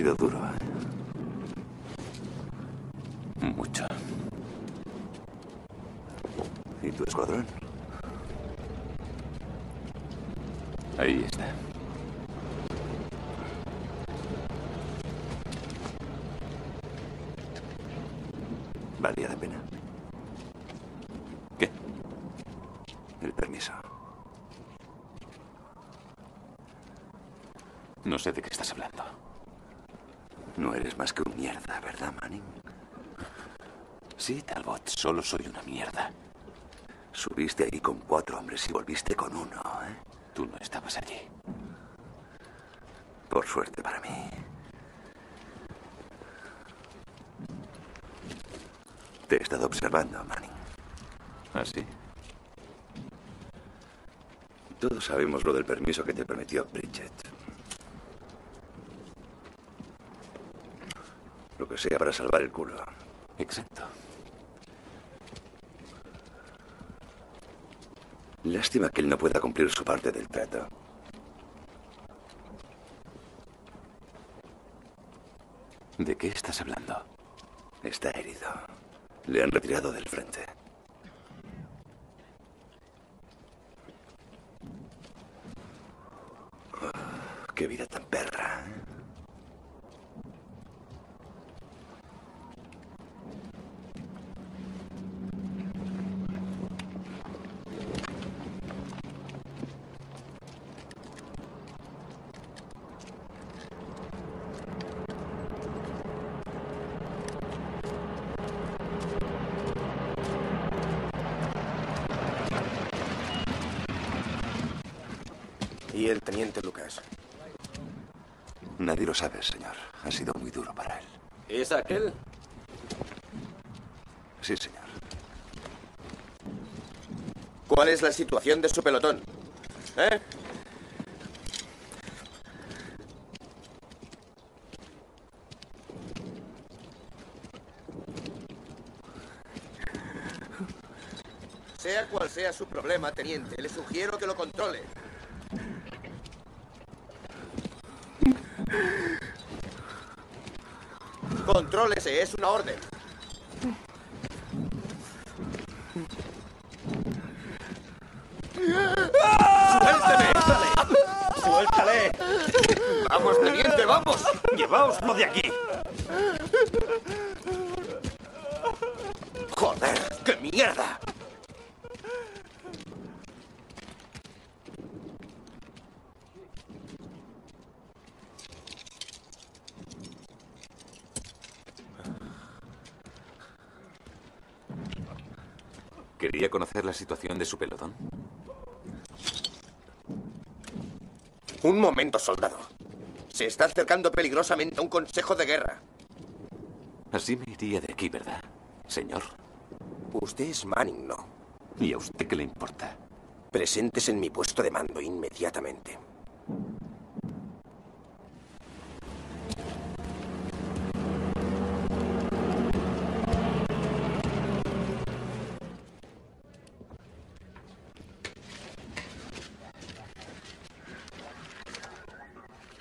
Sido duro. ¿eh? Mucho. ¿Y tu escuadrón? Ahí está. ¿Valía la pena? ¿Qué? El permiso. No sé de qué estás hablando. No eres más que un mierda, ¿verdad, Manning? Sí, Talbot, solo soy una mierda. Subiste ahí con cuatro hombres y volviste con uno, ¿eh? Tú no estabas allí. Por suerte para mí. Te he estado observando, Manning. ¿Ah, sí? Todos sabemos lo del permiso que te prometió Bridget. Lo que sea para salvar el culo. Exacto. Lástima que él no pueda cumplir su parte del trato. ¿De qué estás hablando? Está herido. Le han retirado del frente. Ah, qué vida tan perra. ¿eh? ¿Y el teniente Lucas? Nadie lo sabe, señor. Ha sido muy duro para él. ¿Es aquel? Sí, señor. ¿Cuál es la situación de su pelotón? ¿Eh? Sea cual sea su problema, teniente, le sugiero que lo controle. Es una orden. ¡Suélteme! ¡Suéltale! ¡Vamos, teniente, vamos! ¡Llevaoslo de aquí! ¡Joder, qué mierda! De su pelotón? Un momento, soldado. Se está acercando peligrosamente a un consejo de guerra. Así me iría de aquí, ¿verdad, señor? Usted es Manning, ¿no? ¿Y a usted qué le importa? Presentes en mi puesto de mando inmediatamente.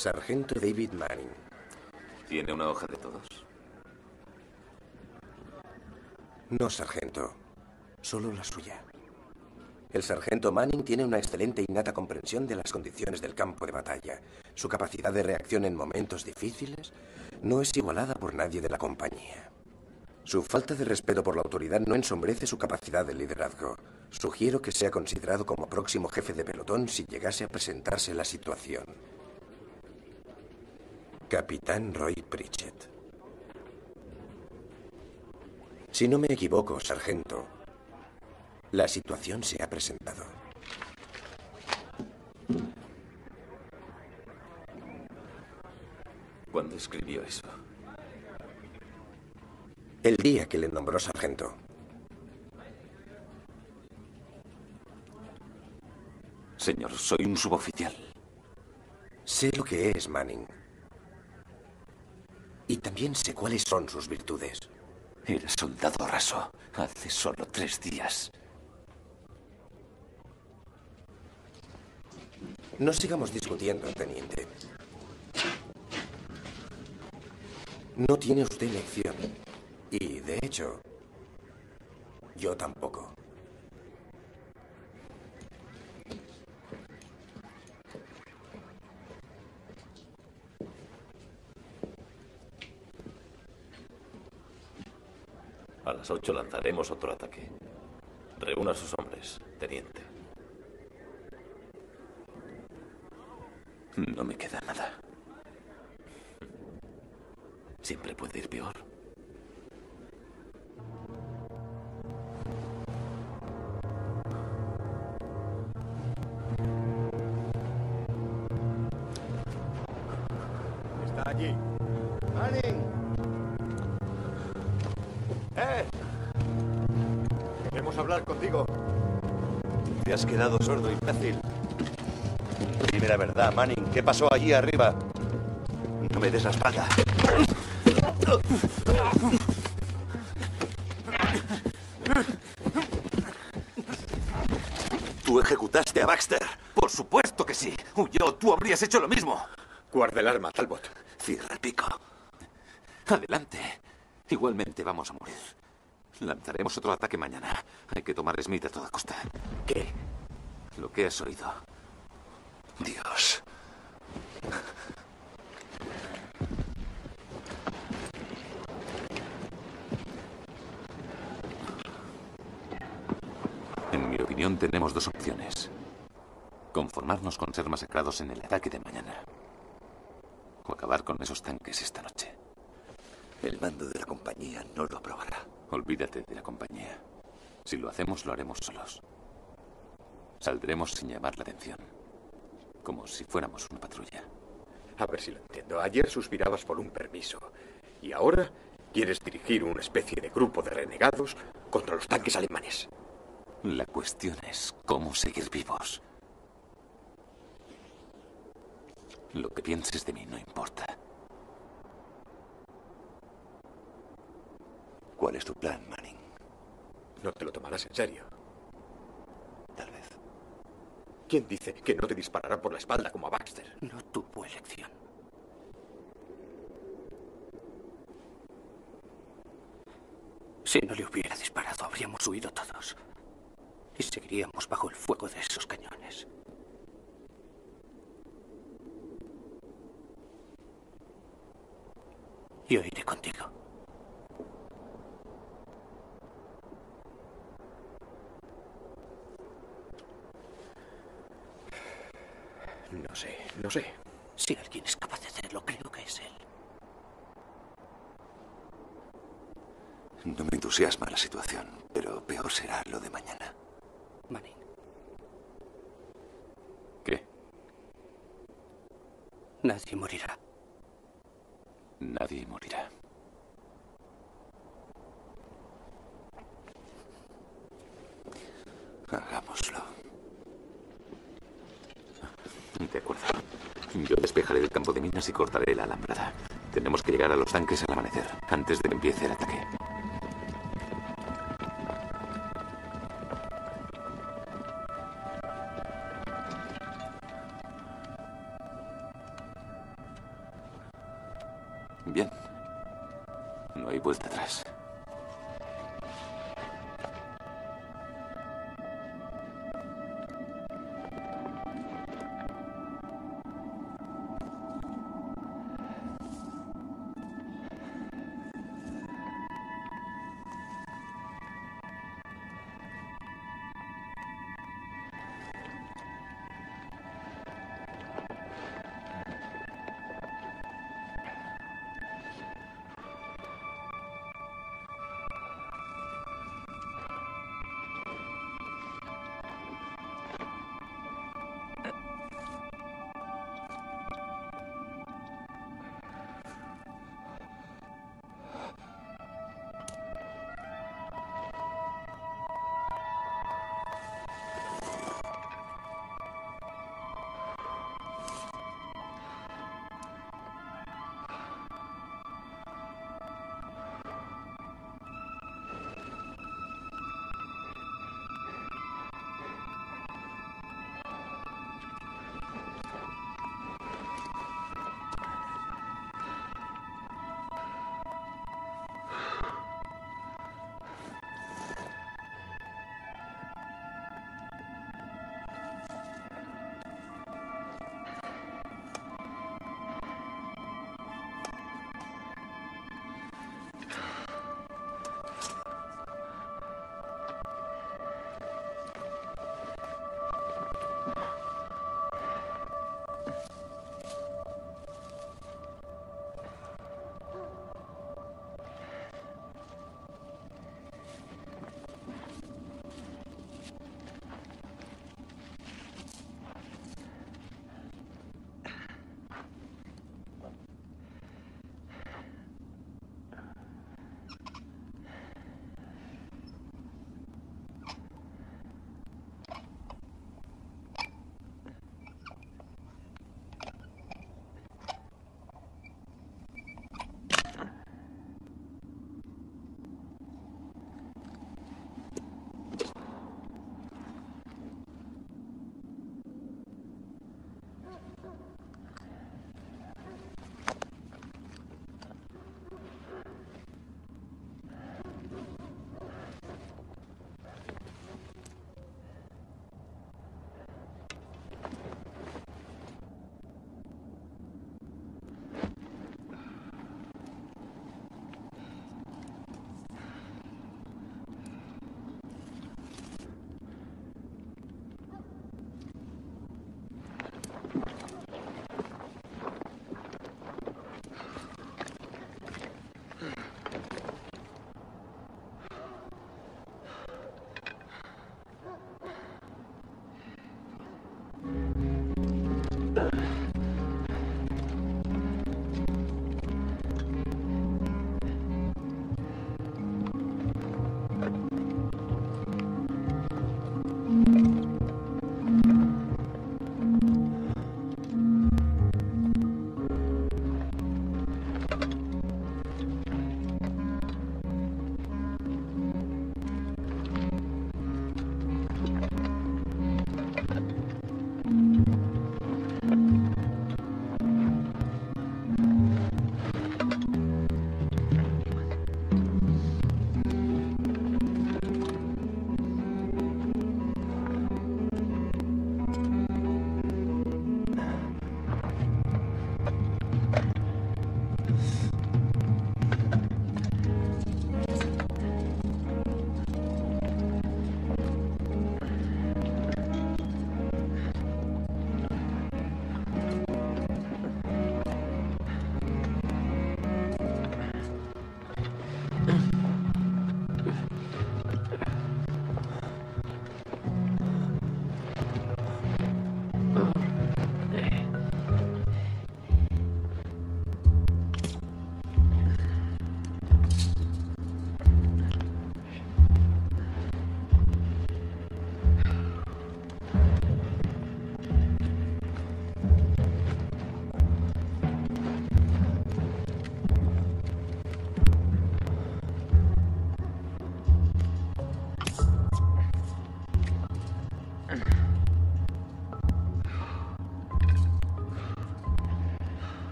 Sargento David Manning. ¿Tiene una hoja de todos? No, sargento. Solo la suya. El sargento Manning tiene una excelente e innata comprensión de las condiciones del campo de batalla. Su capacidad de reacción en momentos difíciles no es igualada por nadie de la compañía. Su falta de respeto por la autoridad no ensombrece su capacidad de liderazgo. Sugiero que sea considerado como próximo jefe de pelotón si llegase a presentarse la situación. Capitán Roy Pritchett. Si no me equivoco, sargento, la situación se ha presentado. ¿Cuándo escribió eso? El día que le nombró sargento. Señor, soy un suboficial. Sé lo que es Manning. Y también sé cuáles son sus virtudes. Era soldado raso hace solo tres días. No sigamos discutiendo, teniente. No tiene usted elección. Y, de hecho, yo tampoco. A las ocho lanzaremos otro ataque. Reúna a sus hombres, teniente. No me queda nada. Siempre puede ir peor. Contigo. Te has quedado sordo, imbécil. Dime la verdad, Manning. ¿Qué pasó allí arriba? No me des la espalda. Tú ejecutaste a Baxter. Por supuesto que sí. Huyó. Tú habrías hecho lo mismo. Guarda el arma, Talbot. Cierra el pico. Adelante. Igualmente vamos a morir. Lanzaremos otro ataque mañana. Hay que tomar Smith a toda costa. ¿Qué? Lo que has oído. Dios. En mi opinión, tenemos dos opciones. Conformarnos con ser masacrados en el ataque de mañana. O acabar con esos tanques esta noche. El mando de la compañía no lo aprobará. Olvídate de la compañía. Si lo hacemos, lo haremos solos. Saldremos sin llamar la atención. Como si fuéramos una patrulla. A ver si lo entiendo. Ayer suspirabas por un permiso. Y ahora quieres dirigir una especie de grupo de renegados contra los tanques alemanes. La cuestión es cómo seguir vivos. Lo que pienses de mí no importa. ¿Cuál es tu plan, Manning? No te lo tomarás en serio. Tal vez. ¿Quién dice que no te disparará por la espalda como a Baxter? No tuvo elección. Si no le hubiera disparado, habríamos huido todos. Y seguiríamos bajo el fuego de esos cañones. Yo iré contigo. No sé, no sé. Si alguien es capaz de hacerlo, creo que es él. No me entusiasma la situación, pero peor será lo de mañana. Manning. ¿Qué? Nadie morirá. Nadie morirá. De acuerdo. Yo despejaré el campo de minas y cortaré la alambrada. Tenemos que llegar a los tanques al amanecer, antes de que empiece el ataque.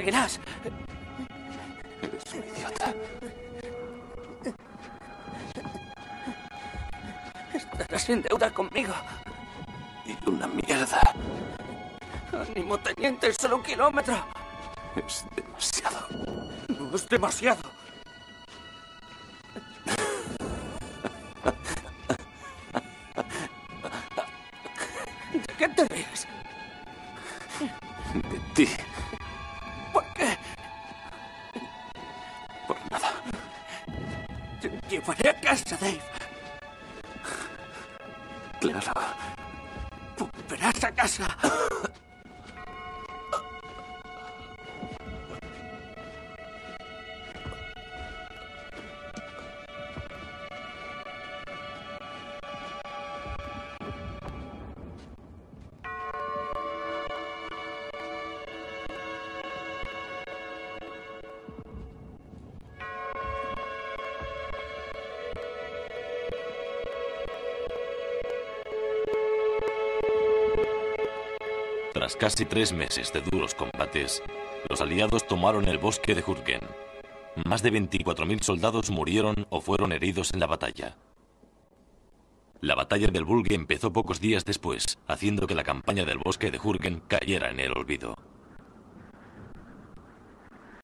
conseguirás. Eres un idiota. Estarás en deuda conmigo. Y una mierda. Ánimo, teniente, solo un kilómetro. Es demasiado. Es demasiado. Casi tres meses de duros combates, los aliados tomaron el bosque de Jurgen. Más de 24.000 soldados murieron o fueron heridos en la batalla. La batalla del Bulge empezó pocos días después, haciendo que la campaña del bosque de Jurgen cayera en el olvido.